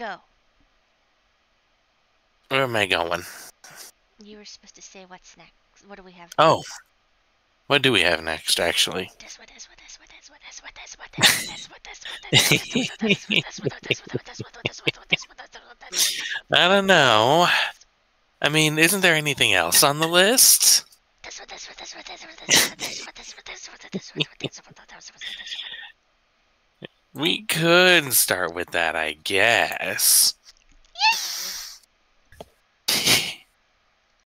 go. Where am I going? You were supposed to say what's next. What do we have? Oh. What do we have next, actually? This, I don't know. I mean, isn't there anything else on the list? We could start with that, I guess.